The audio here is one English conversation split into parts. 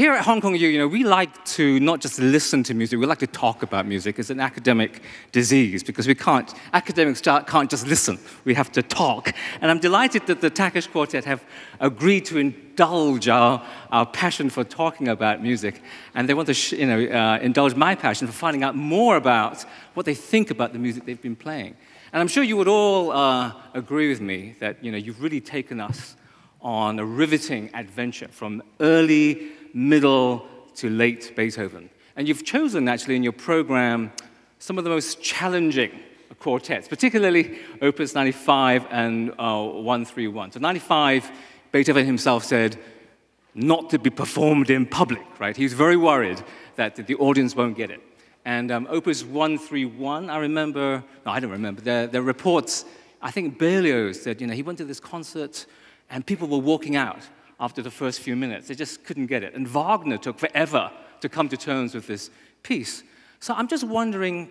here at Hong Kong U, you know, we like to not just listen to music, we like to talk about music. It's an academic disease because we can't, academics can't just listen, we have to talk. And I'm delighted that the Takács Quartet have agreed to indulge our, our passion for talking about music. And they want to, you know, uh, indulge my passion for finding out more about what they think about the music they've been playing. And I'm sure you would all uh, agree with me that, you know, you've really taken us on a riveting adventure from early, middle to late Beethoven. And you've chosen, actually, in your program, some of the most challenging quartets, particularly Opus 95 and uh, 131. So 95, Beethoven himself said, not to be performed in public, right? He's very worried that the audience won't get it. And um, Opus 131, I remember, no, I don't remember, there, there reports, I think Berlioz said, you know, he went to this concert and people were walking out after the first few minutes. They just couldn't get it. And Wagner took forever to come to terms with this piece. So I'm just wondering,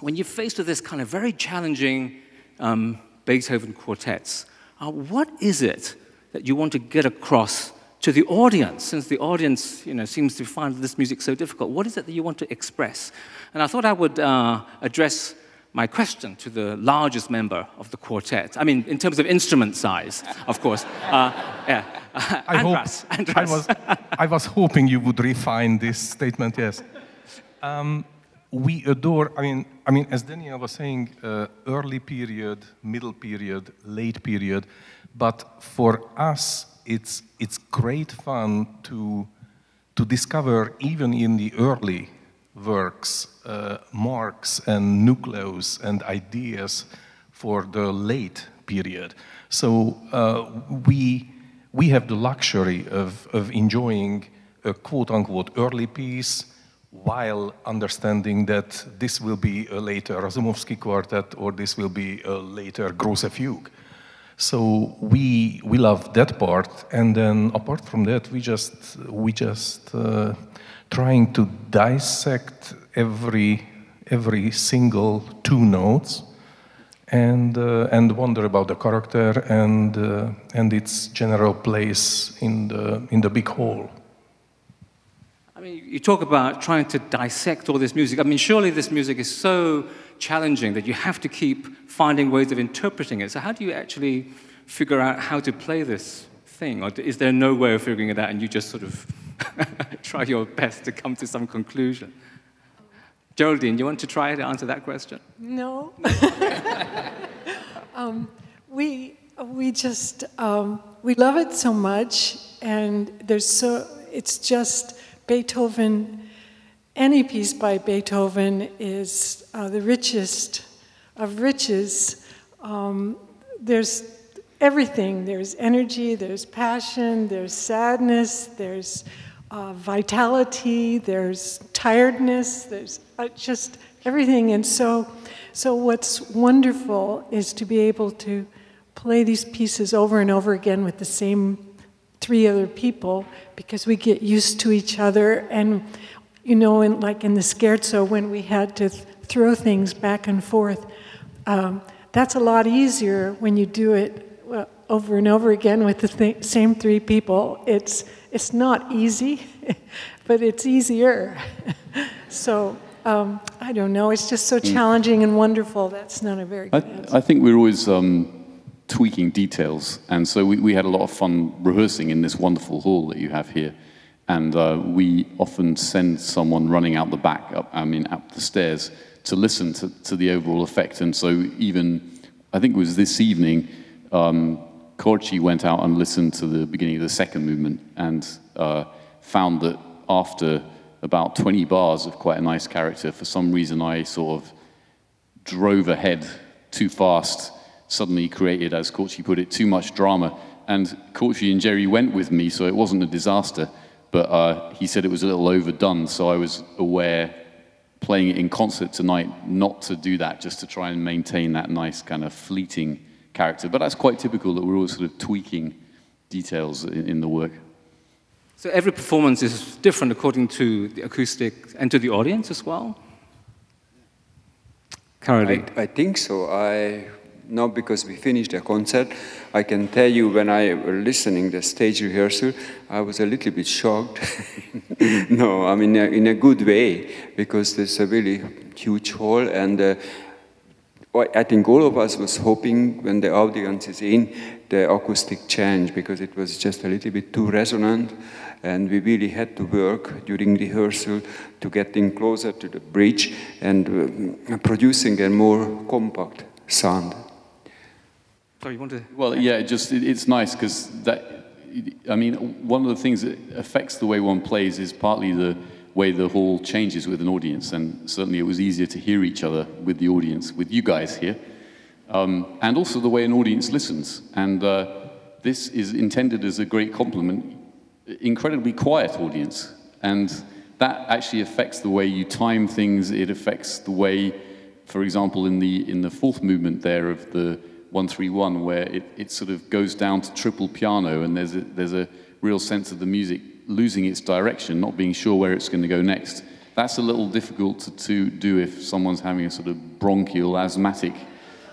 when you're faced with this kind of very challenging um, Beethoven quartets, uh, what is it that you want to get across to the audience, since the audience you know, seems to find this music so difficult? What is it that you want to express? And I thought I would uh, address my question to the largest member of the quartet. I mean, in terms of instrument size, of course. Uh, yeah. I, Andras, hope, Andras. I, was, I was hoping you would refine this statement, yes. Um, we adore, I mean, I mean, as Daniel was saying, uh, early period, middle period, late period, but for us, it's, it's great fun to, to discover even in the early works, uh, marks and nucleus and ideas for the late period. So uh, we, we have the luxury of, of enjoying a quote-unquote early piece while understanding that this will be a later Razumovsky quartet or this will be a later Grosse Fugue. So we, we love that part, and then apart from that, we just, we just uh, trying to dissect every, every single two notes and, uh, and wonder about the character and, uh, and its general place in the, in the big whole. I mean, you talk about trying to dissect all this music. I mean, surely this music is so challenging that you have to keep finding ways of interpreting it. So, how do you actually figure out how to play this thing? Or is there no way of figuring it out and you just sort of try your best to come to some conclusion. Geraldine, you want to try to answer that question? No. um, we, we just, um, we love it so much, and there's so, it's just Beethoven, any piece by Beethoven is uh, the richest of riches. Um, there's everything. There's energy, there's passion, there's sadness, there's uh, vitality, there's tiredness, there's uh, just everything. And so, so what's wonderful is to be able to play these pieces over and over again with the same three other people because we get used to each other. And, you know, in, like in the scherzo, when we had to th- throw things back and forth, um, that's a lot easier when you do it well, over and over again with the th- same three people. It's it's not easy, but it's easier. so um, I don't know. It's just so mm. challenging and wonderful. That's not a very good I, I think we're always um, tweaking details. And so we, we had a lot of fun rehearsing in this wonderful hall that you have here. And uh, we often send someone running out the back, up, I mean, up the stairs, to listen to, to the overall effect. And so even, I think it was this evening, um, Karcsi went out and listened to the beginning of the second movement and uh, found that after about 20 bars of quite a nice character, for some reason I sort of drove ahead too fast, suddenly created, as Karcsi put it, too much drama. And Karcsi and Jerry went with me, so it wasn't a disaster, but uh, he said it was a little overdone, so I was aware playing it in concert tonight not to do that, just to try and maintain that nice kind of fleeting character. But that's quite typical that we're always sort of tweaking details in, in the work. So every performance is different according to the acoustic and to the audience as well? Caroline? I, I think so. I not because we finished the concert. I can tell you when I was listening the stage rehearsal, I was a little bit shocked. no, I mean in a good way because there's a really huge hall and. Uh, I think all of us was hoping when the audience is in, the acoustic change because it was just a little bit too resonant and we really had to work during rehearsal to getting closer to the bridge and uh, producing a more compact sound. Sorry, you want to? Well, yeah, just it, it's nice because that. I mean, one of the things that affects the way one plays is partly the way the hall changes with an audience, and certainly it was easier to hear each other with the audience, with you guys here, um, and also the way an audience listens. And uh, this is intended as a great compliment. Incredibly quiet audience, and that actually affects the way you time things. It affects the way, for example, in the in the fourth movement there of the 131 where it, it sort of goes down to triple piano and there's a, there's a real sense of the music losing its direction, not being sure where it's going to go next. That's a little difficult to, to do if someone's having a sort of bronchial asthmatic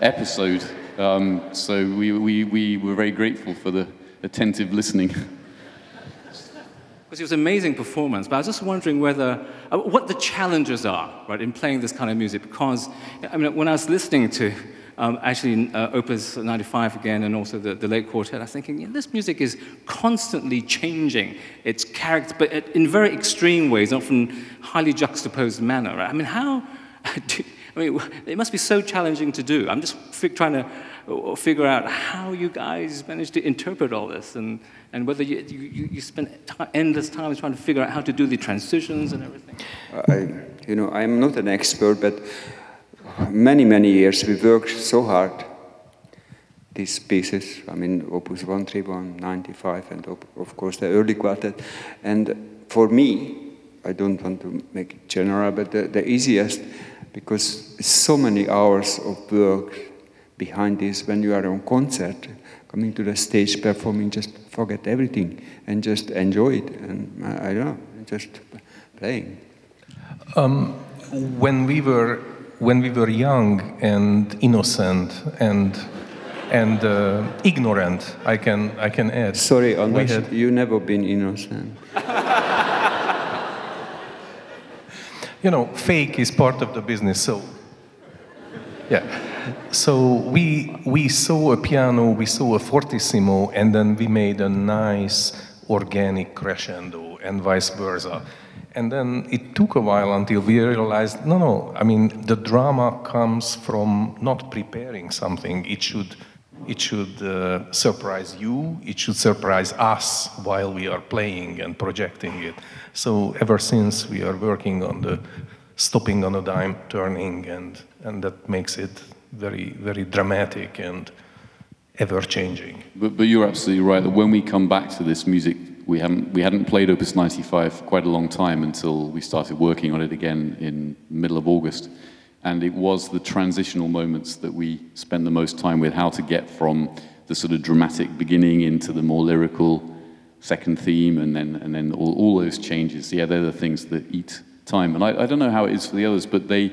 episode. Um, so we, we, we were very grateful for the attentive listening. Because it was an amazing performance, but I was just wondering whether, uh, what the challenges are, right, in playing this kind of music. Because, I mean, when I was listening to um, actually uh, Opus 95 again, and also the, the late quartet, I was thinking, yeah, this music is constantly changing its character, but in very extreme ways, often highly juxtaposed manner. Right? I mean, how, do, I mean, it must be so challenging to do. I'm just trying to uh, figure out how you guys managed to interpret all this and, and whether you, you, you spend endless time trying to figure out how to do the transitions and everything. I, you know, I'm not an expert, but many, many years we worked so hard, these pieces, I mean, Opus 131, 95, and of course the early quartet. And for me, I don't want to make it general, but the, the easiest, because so many hours of work behind this when you are on concert, coming to the stage performing, just forget everything and just enjoy it. And I, I don't know, just playing. Um, when we were when we were young and innocent and and uh, ignorant, I can I can add. Sorry, had... you never been innocent. you know, fake is part of the business, so yeah. So we we saw a piano, we saw a fortissimo, and then we made a nice organic crescendo, and vice versa. And then it took a while until we realized no, no, I mean, the drama comes from not preparing something. It should, it should uh, surprise you, it should surprise us while we are playing and projecting it. So ever since we are working on the stopping on a dime, turning, and, and that makes it very, very dramatic and ever changing. But, but you're absolutely right that when we come back to this music we hadn't, we hadn't played Opus 95 for quite a long time until we started working on it again in middle of August. And it was the transitional moments that we spent the most time with, how to get from the sort of dramatic beginning into the more lyrical second theme and then, and then all, all those changes. Yeah, they're the things that eat time. And I, I don't know how it is for the others, but they,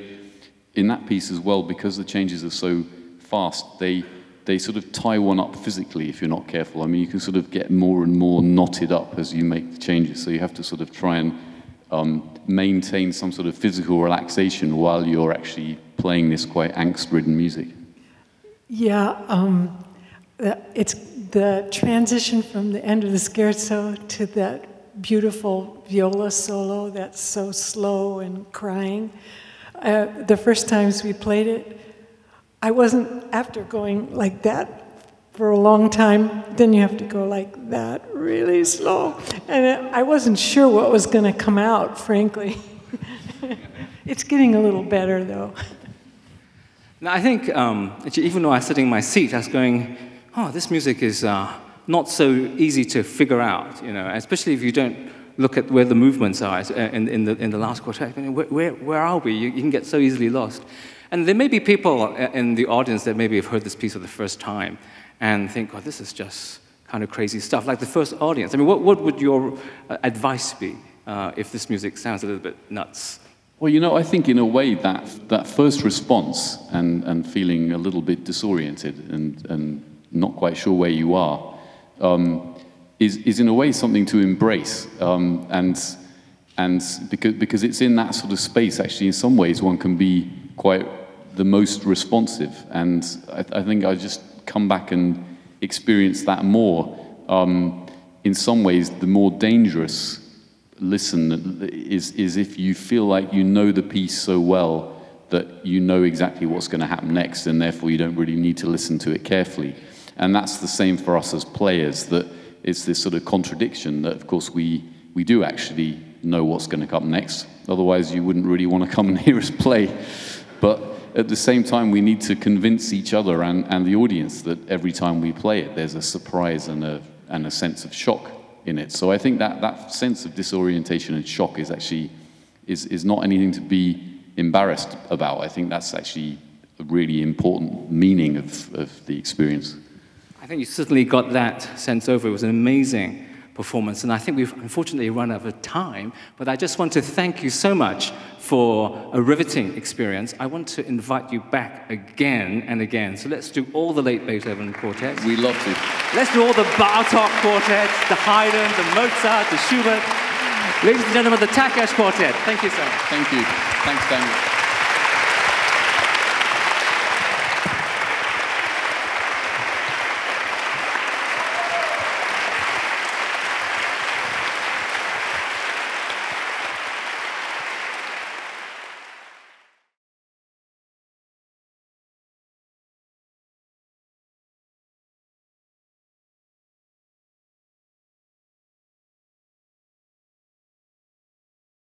in that piece as well, because the changes are so fast, they they sort of tie one up physically if you're not careful. I mean, you can sort of get more and more knotted up as you make the changes. So you have to sort of try and um, maintain some sort of physical relaxation while you're actually playing this quite angst-ridden music. Yeah, um, it's the transition from the end of the scherzo to that beautiful viola solo that's so slow and crying. Uh, the first times we played it, I wasn't, after going like that for a long time, then you have to go like that really slow. And I wasn't sure what was going to come out, frankly. it's getting a little better, though. Now, I think um, even though I was sitting in my seat, I was going, oh, this music is uh, not so easy to figure out, you know, especially if you don't look at where the movements are in, in, the, in the last quartet. I mean, where, where, where, are we? You, you, can get so easily lost. And there may be people in the audience that maybe have heard this piece for the first time and think, oh, this is just kind of crazy stuff. Like the first audience. I mean, what, what would your uh, advice be uh, if this music sounds a little bit nuts? Well, you know, I think in a way that, that first response and, and feeling a little bit disoriented and, and not quite sure where you are um, is, is in a way something to embrace. Um, and and because, because it's in that sort of space, actually, in some ways, one can be quite the most responsive. And I, I think I just come back and experience that more. Um, in some ways, the more dangerous listen is, is if you feel like you know the piece so well that you know exactly what's going to happen next, and therefore you don't really need to listen to it carefully. And that's the same for us as players, that it's this sort of contradiction that, of course, we, we do actually know what's going to come next. Otherwise, you wouldn't really want to come and hear us play. But at the same time, we need to convince each other and, and the audience that every time we play it, there's a surprise and a, and a sense of shock in it. So I think that, that sense of disorientation and shock is actually is, is not anything to be embarrassed about. I think that's actually a really important meaning of, of the experience. I think you certainly got that sense over. It was an amazing performance, and I think we've unfortunately run out of time, but I just want to thank you so much for a riveting experience. I want to invite you back again and again. So let's do all the late Beethoven quartets. We love to. Let's do all the Bartok quartets, the Haydn, the Mozart, the Schubert. Ladies and gentlemen, the Takács Quartet. Thank you so much. Thank you. Thanks, Daniel.